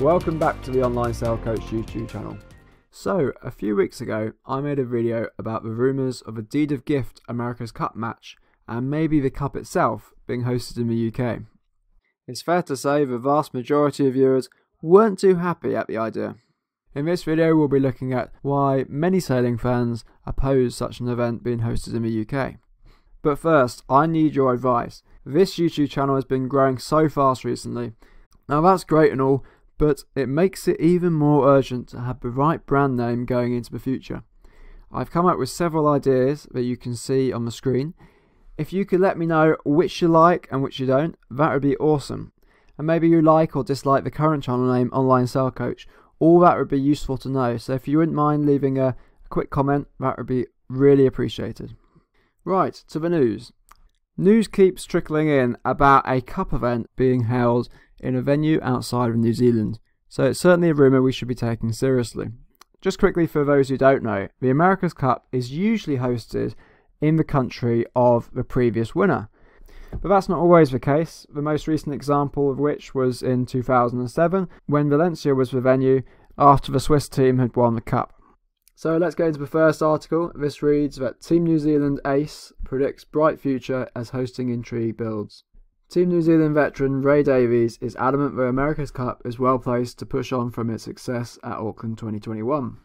Welcome back to the Online Sail Coach YouTube channel. So, a few weeks ago, I made a video about the rumours of a Deed of Gift America's Cup match and maybe the Cup itself being hosted in the UK. It's fair to say the vast majority of viewers weren't too happy at the idea. In this video, we'll be looking at why many sailing fans oppose such an event being hosted in the UK. But first, I need your advice. This YouTube channel has been growing so fast recently. Now, that's great and all, but it makes it even more urgent to have the right brand name going into the future. I've come up with several ideas that you can see on the screen. If you could let me know which you like and which you don't, that would be awesome. And maybe you like or dislike the current channel name Online Sail Coach. All that would be useful to know. So if you wouldn't mind leaving a quick comment, that would be really appreciated. Right, to the news. News keeps trickling in about a cup event being held in a venue outside of New Zealand, so it's certainly a rumour we should be taking seriously. Just quickly for those who don't know, the America's Cup is usually hosted in the country of the previous winner. But that's not always the case, the most recent example of which was in 2007 when Valencia was the venue after the Swiss team had won the Cup. So let's go into the first article. This reads that Team New Zealand ace predicts bright future as hosting intrigue builds. Team New Zealand veteran Ray Davies is adamant that America's Cup is well placed to push on from its success at Auckland 2021.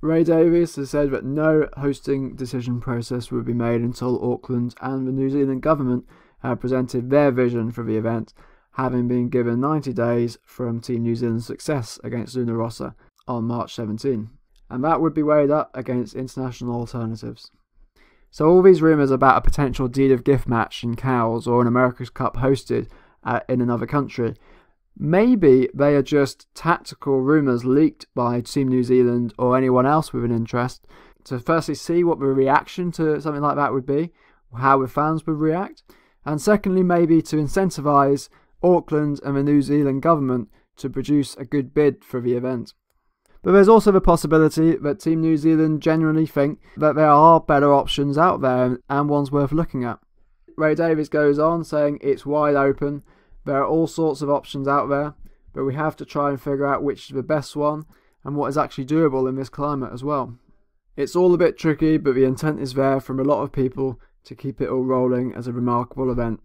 Ray Davies has said that no hosting decision process will be made until Auckland and the New Zealand government have presented their vision for the event, having been given 90 days from Team New Zealand's success against Luna Rossa on March 17, and that would be weighed up against international alternatives. So all these rumours about a potential deed of gift match in Cowes or an America's Cup hosted uh, in another country, maybe they are just tactical rumours leaked by Team New Zealand or anyone else with an interest to firstly see what the reaction to something like that would be, how the fans would react, and secondly maybe to incentivise Auckland and the New Zealand government to produce a good bid for the event. But there's also the possibility that Team New Zealand generally think that there are better options out there and ones worth looking at. Ray Davies goes on saying it's wide open, there are all sorts of options out there, but we have to try and figure out which is the best one and what is actually doable in this climate as well. It's all a bit tricky, but the intent is there from a lot of people to keep it all rolling as a remarkable event.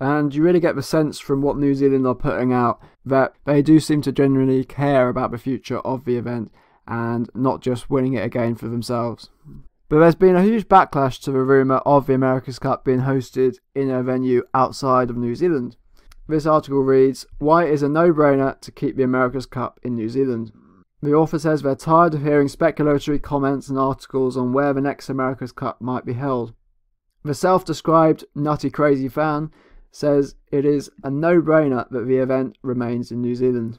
And you really get the sense from what New Zealand are putting out that they do seem to genuinely care about the future of the event and not just winning it again for themselves. But there's been a huge backlash to the rumour of the America's Cup being hosted in a venue outside of New Zealand. This article reads Why it is a no brainer to keep the America's Cup in New Zealand. The author says they're tired of hearing speculatory comments and articles on where the next America's Cup might be held. The self described nutty crazy fan says it is a no brainer that the event remains in New Zealand.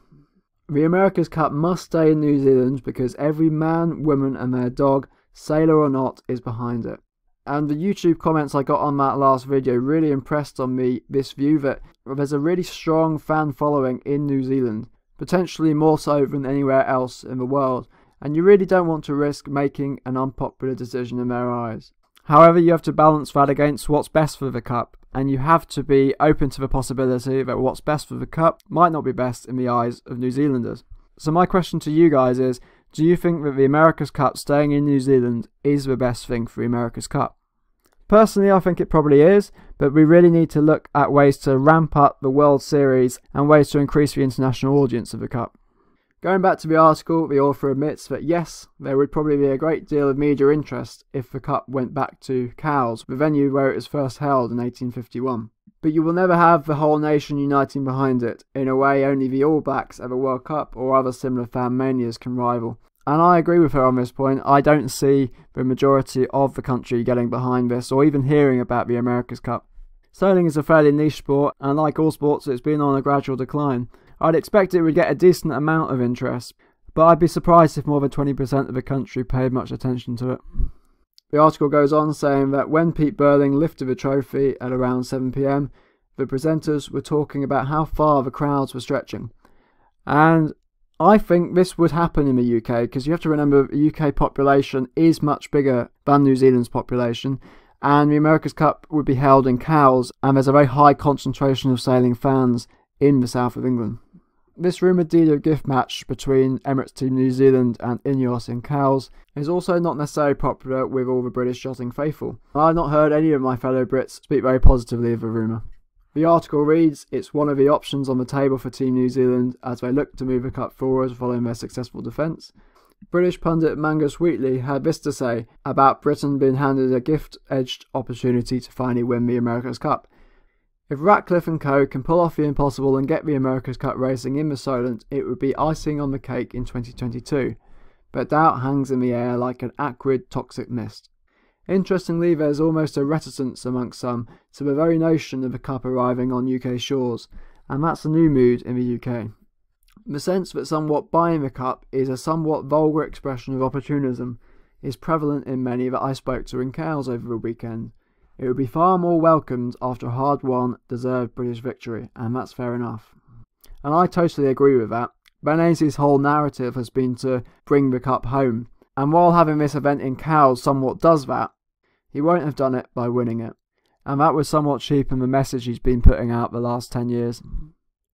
The America's Cup must stay in New Zealand because every man, woman, and their dog, sailor or not, is behind it. And the YouTube comments I got on that last video really impressed on me this view that there's a really strong fan following in New Zealand, potentially more so than anywhere else in the world, and you really don't want to risk making an unpopular decision in their eyes. However, you have to balance that against what's best for the cup, and you have to be open to the possibility that what's best for the cup might not be best in the eyes of New Zealanders. So, my question to you guys is do you think that the America's Cup staying in New Zealand is the best thing for the America's Cup? Personally, I think it probably is, but we really need to look at ways to ramp up the World Series and ways to increase the international audience of the Cup. Going back to the article, the author admits that yes, there would probably be a great deal of media interest if the Cup went back to Cowes, the venue where it was first held in 1851. But you will never have the whole nation uniting behind it, in a way only the All Blacks at the World Cup or other similar fan manias can rival. And I agree with her on this point. I don't see the majority of the country getting behind this or even hearing about the America's Cup. Sailing is a fairly niche sport, and like all sports, it's been on a gradual decline. I'd expect it would get a decent amount of interest, but I'd be surprised if more than 20% of the country paid much attention to it. The article goes on saying that when Pete Burling lifted the trophy at around 7pm, the presenters were talking about how far the crowds were stretching. And I think this would happen in the UK because you have to remember the UK population is much bigger than New Zealand's population, and the America's Cup would be held in Cowes, and there's a very high concentration of sailing fans in the south of England. This rumoured deed of gift match between Emirates Team New Zealand and Ineos in Cowes is also not necessarily popular with all the British yachting faithful. I've not heard any of my fellow Brits speak very positively of the rumour. The article reads, it's one of the options on the table for Team New Zealand as they look to move the cup forward following their successful defence. British pundit Magnus Wheatley had this to say about Britain being handed a gift-edged opportunity to finally win the America's Cup. If Ratcliffe and co can pull off the impossible and get the America's Cup racing in the Solent, it would be icing on the cake in 2022. But doubt hangs in the air like an acrid, toxic mist. Interestingly, there's almost a reticence amongst some to the very notion of the cup arriving on UK shores, and that's a new mood in the UK. The sense that somewhat buying the cup is a somewhat vulgar expression of opportunism is prevalent in many that I spoke to in Cowes over the weekend, it would be far more welcomed after a hard won, deserved British victory, and that's fair enough. And I totally agree with that. Bernays' whole narrative has been to bring the cup home, and while having this event in Cowes somewhat does that, he won't have done it by winning it. And that would somewhat cheapen the message he's been putting out the last 10 years.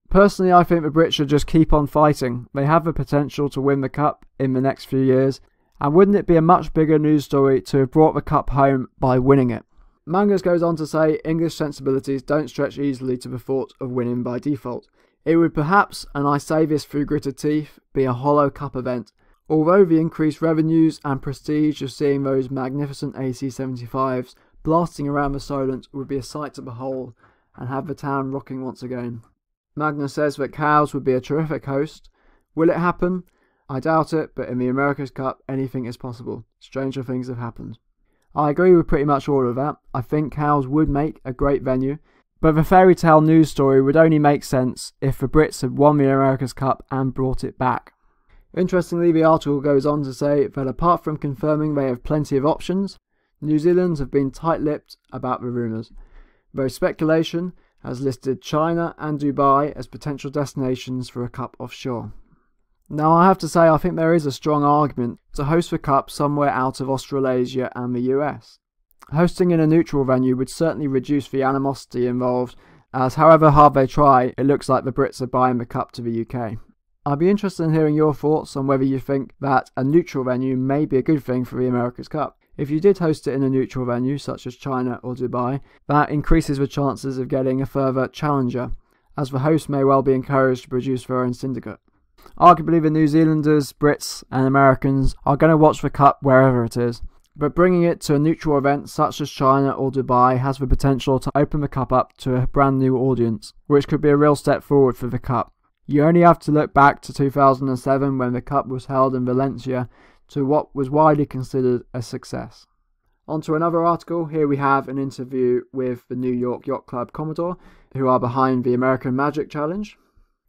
Personally, I think the Brits should just keep on fighting. They have the potential to win the cup in the next few years, and wouldn't it be a much bigger news story to have brought the cup home by winning it? Magnus goes on to say English sensibilities don't stretch easily to the thought of winning by default. It would perhaps, and I say this through gritted teeth, be a hollow cup event. Although the increased revenues and prestige of seeing those magnificent AC75s blasting around the Solent would be a sight to behold and have the town rocking once again. Magnus says that Cowes would be a terrific host. Will it happen? I doubt it, but in the America's Cup anything is possible. Stranger things have happened. I agree with pretty much all of that. I think Cowes would make a great venue, but the fairy tale news story would only make sense if the Brits had won the America's Cup and brought it back. Interestingly, the article goes on to say that apart from confirming they have plenty of options, New Zealand have been tight lipped about the rumours, though speculation has listed China and Dubai as potential destinations for a cup offshore. Now, I have to say, I think there is a strong argument to host the Cup somewhere out of Australasia and the US. Hosting in a neutral venue would certainly reduce the animosity involved, as however hard they try, it looks like the Brits are buying the Cup to the UK. I'd be interested in hearing your thoughts on whether you think that a neutral venue may be a good thing for the America's Cup. If you did host it in a neutral venue, such as China or Dubai, that increases the chances of getting a further challenger, as the host may well be encouraged to produce their own syndicate. Arguably, the New Zealanders, Brits, and Americans are going to watch the Cup wherever it is. But bringing it to a neutral event such as China or Dubai has the potential to open the Cup up to a brand new audience, which could be a real step forward for the Cup. You only have to look back to 2007 when the Cup was held in Valencia to what was widely considered a success. On to another article. Here we have an interview with the New York Yacht Club Commodore, who are behind the American Magic Challenge.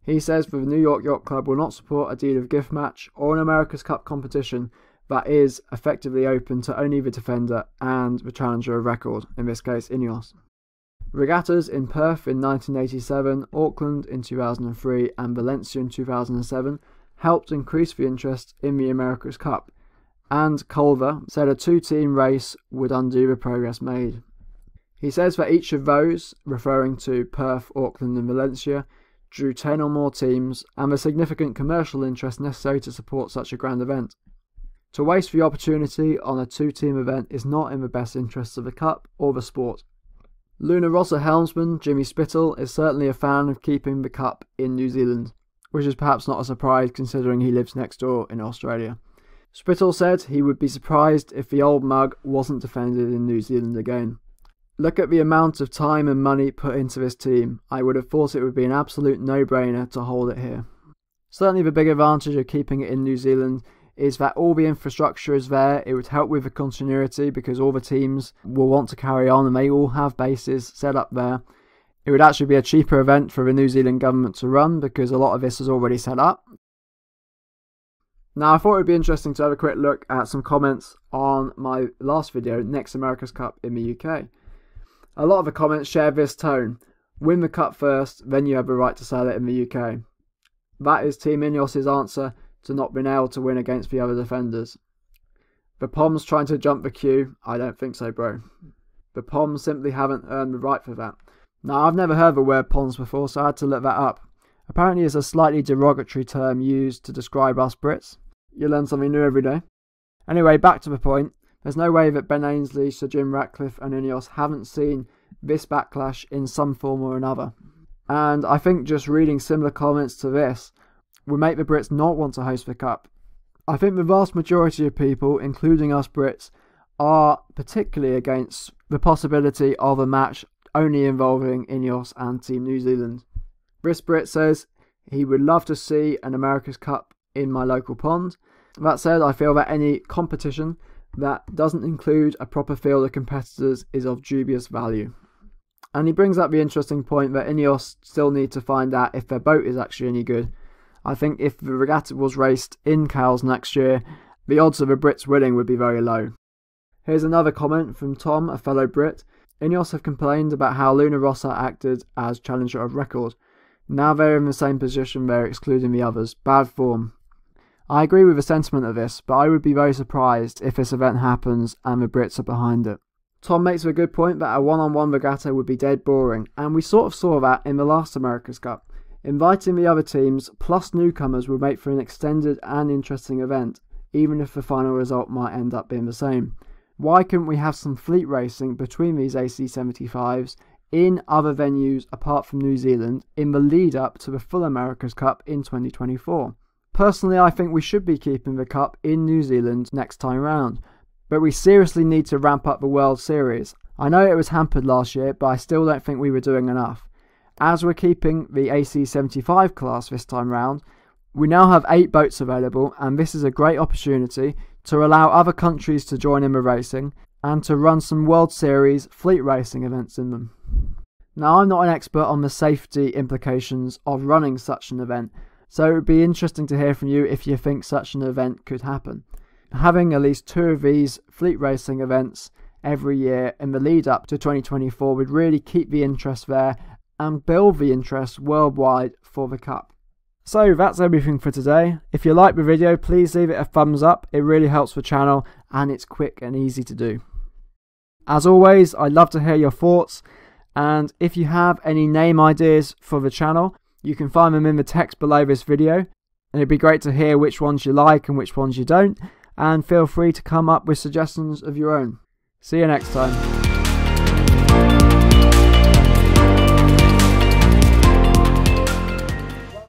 He says the New York Yacht Club will not support a deed of gift match or an America's Cup competition that is effectively open to only the defender and the challenger of record, in this case Ineos. Regattas in Perth in 1987, Auckland in 2003, and Valencia in 2007 helped increase the interest in the America's Cup, and Culver said a two team race would undo the progress made. He says that each of those, referring to Perth, Auckland, and Valencia, drew 10 or more teams, and the significant commercial interest necessary to support such a grand event. To waste the opportunity on a two team event is not in the best interests of the Cup or the sport. Luna Rossa helmsman Jimmy Spithill is certainly a fan of keeping the Cup in New Zealand, which is perhaps not a surprise considering he lives next door in Australia. Spithill said he would be surprised if the old mug wasn't defended in New Zealand again. Look at the amount of time and money put into this team. I would have thought it would be an absolute no brainer to hold it here. Certainly, the big advantage of keeping it in New Zealand is that all the infrastructure is there. It would help with the continuity because all the teams will want to carry on and they all have bases set up there. It would actually be a cheaper event for the New Zealand government to run because a lot of this is already set up. Now, I thought it would be interesting to have a quick look at some comments on my last video, Next America's Cup in the UK. A lot of the comments share this tone. Win the cup first, then you have the right to sell it in the UK. That is Team Ineos' answer to not being able to win against the other defenders. The Poms trying to jump the queue? I don't think so, bro. The Poms simply haven't earned the right for that. Now, I've never heard the word Poms before, so I had to look that up. Apparently, it's a slightly derogatory term used to describe us Brits. You learn something new every day. Anyway, back to the point. There's no way that Ben Ainslie, Sir Jim Ratcliffe, and Ineos haven't seen this backlash in some form or another. And I think just reading similar comments to this would make the Brits not want to host the Cup. I think the vast majority of people, including us Brits, are particularly against the possibility of a match only involving Ineos and Team New Zealand. Briss Brit says he would love to see an America's Cup in my local pond. That said, I feel that any competition that doesn't include a proper field of competitors is of dubious value. And he brings up the interesting point that Ineos still need to find out if their boat is actually any good. I think if the regatta was raced in Cowes next year, the odds of the Brits winning would be very low. Here's another comment from Tom, a fellow Brit. Ineos have complained about how Luna Rossa acted as challenger of record. Now they're in the same position, they're excluding the others. Bad form. I agree with the sentiment of this, but I would be very surprised if this event happens and the Brits are behind it. Tom makes a good point that a one on one regatta would be dead boring, and we sort of saw that in the last America's Cup. Inviting the other teams plus newcomers would make for an extended and interesting event, even if the final result might end up being the same. Why couldn't we have some fleet racing between these AC75s in other venues apart from New Zealand in the lead up to the full America's Cup in 2024? Personally, I think we should be keeping the Cup in New Zealand next time round, but we seriously need to ramp up the World Series. I know it was hampered last year, but I still don't think we were doing enough. As we're keeping the AC75 class this time round, we now have eight boats available, and this is a great opportunity to allow other countries to join in the racing and to run some World Series fleet racing events in them. Now, I'm not an expert on the safety implications of running such an event, so it would be interesting to hear from you if you think such an event could happen. Having at least two of these fleet racing events every year in the lead up to 2024 would really keep the interest there and build the interest worldwide for the Cup. So that's everything for today. If you like the video, please leave it a thumbs up. It really helps the channel and it's quick and easy to do. As always, I'd love to hear your thoughts and if you have any name ideas for the channel, you can find them in the text below this video. And it'd be great to hear which ones you like and which ones you don't. And feel free to come up with suggestions of your own. See you next time.